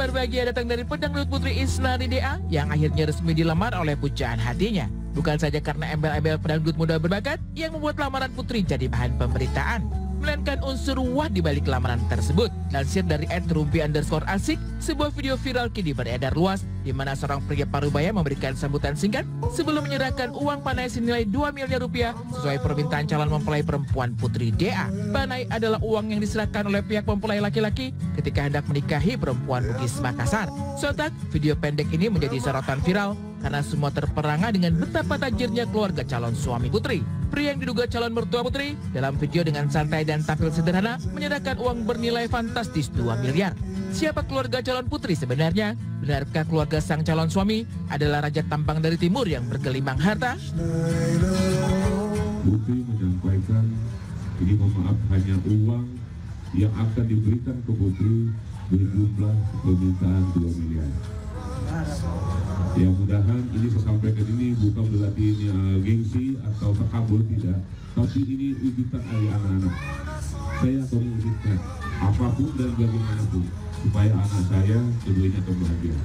Kabar bahagia datang dari pedangdut Putri Isnari DA yang akhirnya resmi dilamar oleh pujaan hatinya. Bukan saja karena embel-embel pedangdut muda berbakat yang membuat lamaran Putri jadi bahan pemberitaan, melainkan unsur wah di balik lamaran tersebut. Lansir dari @rumpi underscore asik, sebuah video viral kini beredar luas di mana seorang pria parubaya memberikan sambutan singkat sebelum menyerahkan uang panai senilai 2 miliar rupiah sesuai permintaan calon mempelai perempuan Putri DA. Panai adalah uang yang diserahkan oleh pihak mempelai laki-laki ketika hendak menikahi perempuan Bugis Makassar. Sontak, video pendek ini menjadi sorotan viral karena semua terperangah dengan betapa tajirnya keluarga calon suami Putri. Pria yang diduga calon mertua Putri dalam video dengan santai dan tampil sederhana menyerahkan uang bernilai fantastis 2 miliar. Siapa keluarga calon putri sebenarnya? Benarkah keluarga sang calon suami adalah raja tampang dari timur yang bergelimang harta? Putri menyampaikan ini mohon maaf hanya uang yang akan diberikan ke Putri berjumlah permintaan 2 miliar. Ya mudahan ini saya sampaikan ini bukan berarti ini uh, gengsi atau terkabul tidak, tapi ini ujutan dari anak-anak. Saya akan mewujudkan apa pun dan bagaimanapun supaya anak saya keduanya bahagia.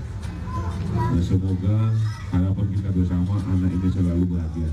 Dan semoga harapan kita bersama anak ini selalu bahagia.